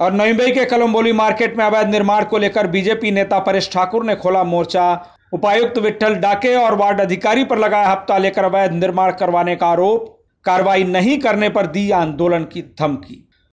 और नई मुंबई के कलम्बोली मार्केट में अवैध निर्माण को लेकर बीजेपी नेता परेश ठाकुर ने खोला मोर्चा। उपायुक्त विठल डाके और वार्ड अधिकारी पर लगाया हफ़्ता लेकर अवैध निर्माण करवाने का आरोप। कार्रवाई नहीं करने पर दी आंदोलन की धमकी।